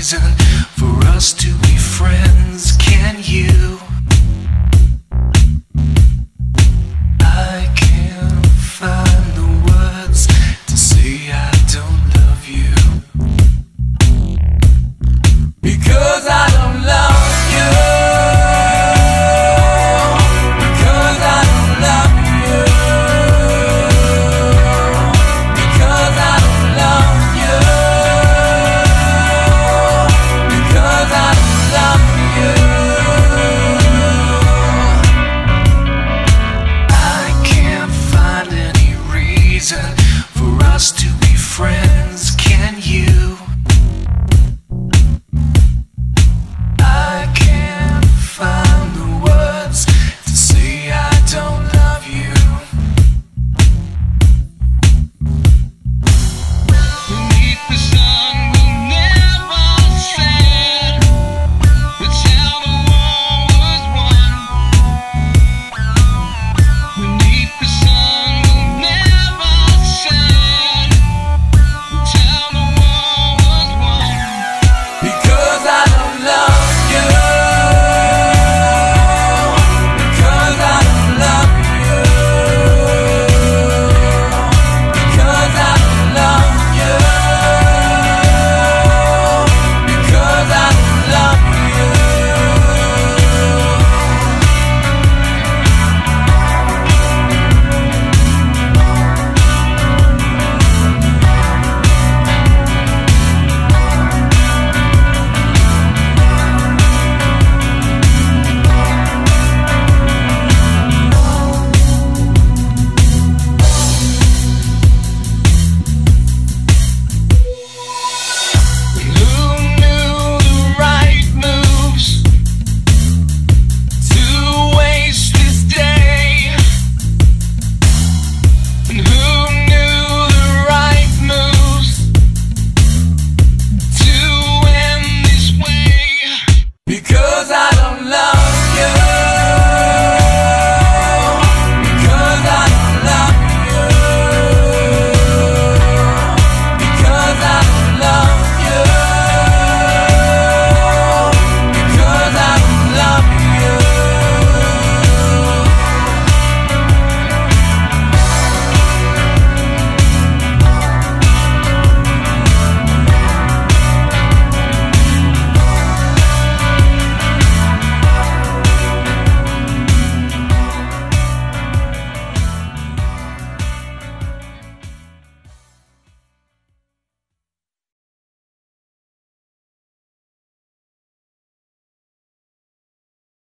reason for us to be friends, can you?